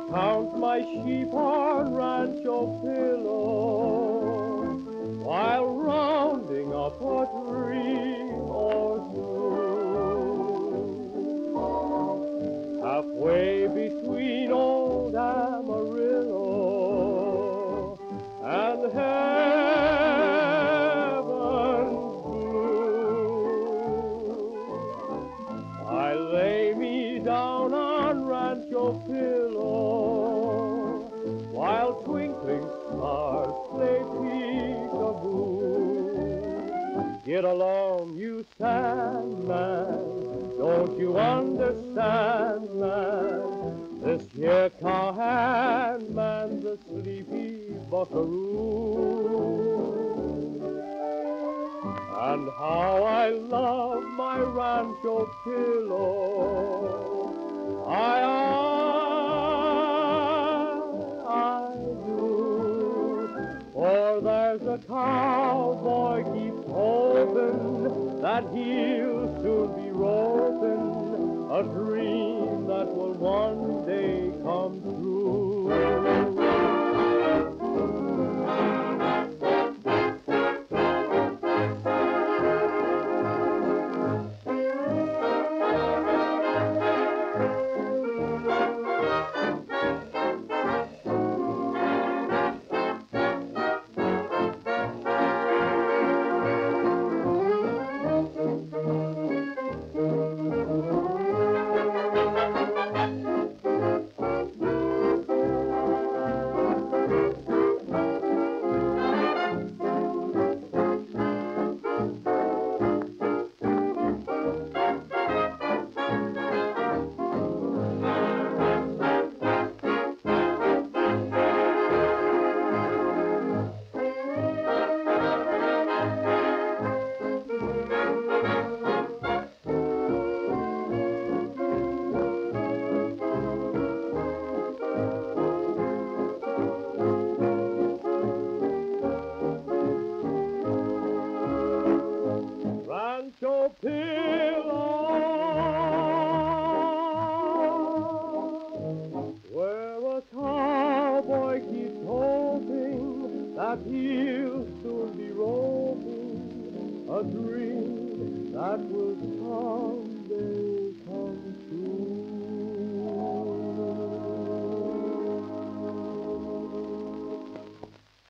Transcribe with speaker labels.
Speaker 1: my sheep on Rancho Pillow while rounding up a dream or two. Halfway between old Amarillo and heaven's blue, I lay me down on Rancho Pillow Along, you Sandman, don't you understand, man? This here cowhand man's a sleepy buckaroo. And how I love my rancho pillow. I, there's a cowboy keeps hoping that he'll soon be roping a dream that will one a dream that will someday come true.